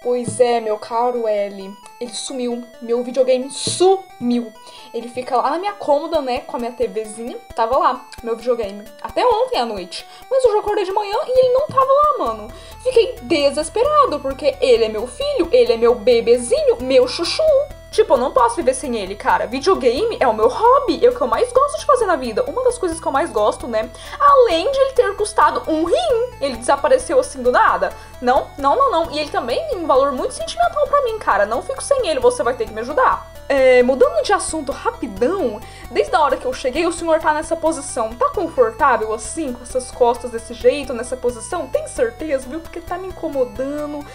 Pois é, meu caro L. Ele sumiu. Meu videogame sumiu. Ele fica lá na minha cômoda, né? Com a minha TVzinha. Tava lá, meu videogame. Até ontem à noite. Mas eu já acordei de manhã e ele não tava lá, mano. Fiquei desesperado, porque ele é meu filho, ele é meu bebezinho, meu chuchu. Tipo, eu não posso viver sem ele, cara. Videogame é o meu hobby, é o que eu mais gosto de fazer na vida. Uma das coisas que eu mais gosto, né? Além de ele ter custado um rim, ele desapareceu assim do nada. Não, não, não, não. E ele também tem um valor muito sentimental para mim, cara. Não fico sem ele, você vai ter que me ajudar. É, mudando de assunto rapidão, desde a hora que eu cheguei, o senhor tá nessa posição. Tá confortável assim, com essas costas desse jeito, nessa posição? Tem certeza, viu? Porque tá me incomodando.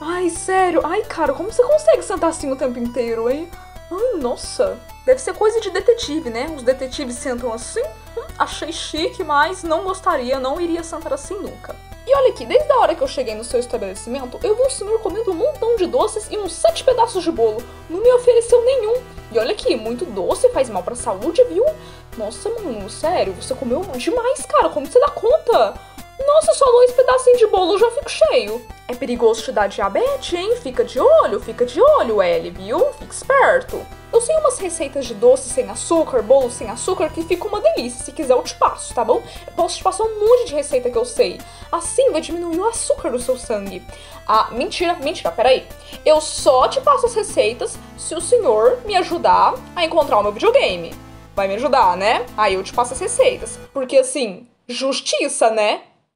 Ai, sério. Ai, cara, como você consegue sentar assim o tempo inteiro, hein? Ai, nossa. Deve ser coisa de detetive, né? Os detetives sentam assim. Hum, achei chique, mas não gostaria, não iria sentar assim nunca. E olha aqui, desde a hora que eu cheguei no seu estabelecimento, eu vi o senhor comendo um montão de doces e uns sete pedaços de bolo. Não me ofereceu nenhum. E olha aqui, muito doce faz mal pra saúde, viu? Nossa, mano, sério, você comeu demais, cara. Como você dá conta? Nossa, só dois pedacinhos de bolo eu já fico cheio. É perigoso te dar diabetes, hein? Fica de olho, fica de olho, Ellie, viu? Fica esperto. Eu sei umas receitas de doce sem açúcar, bolo sem açúcar, que fica uma delícia. Se quiser, eu te passo, tá bom? Eu posso te passar um monte de receita que eu sei. Assim vai diminuir o açúcar do seu sangue. Ah, mentira, mentira, peraí. Eu só te passo as receitas se o senhor me ajudar a encontrar o meu videogame. Vai me ajudar, né? Aí eu te passo as receitas. Porque assim, justiça, né?